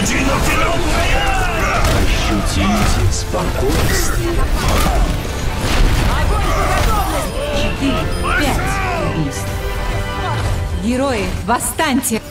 Грудина трёмная! Ощутите спокойствие. Огонь по готовности! Четыре, пять убийств. Герои, восстаньте!